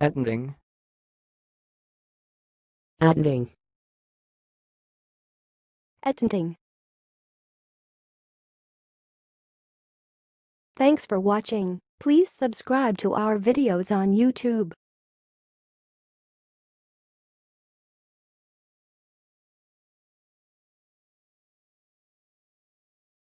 Ending. Ending. Ending. Thanks for watching. Please subscribe to our videos on YouTube.